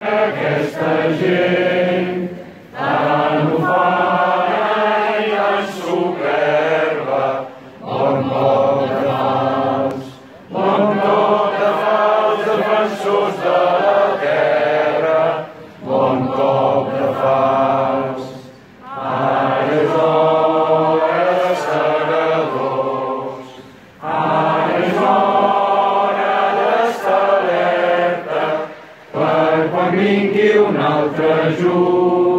Aquesta gent tan ufana i tan superba, bon cop de fals, bon cop de fals, defensors de la terra, quan vinguin un altre ajut.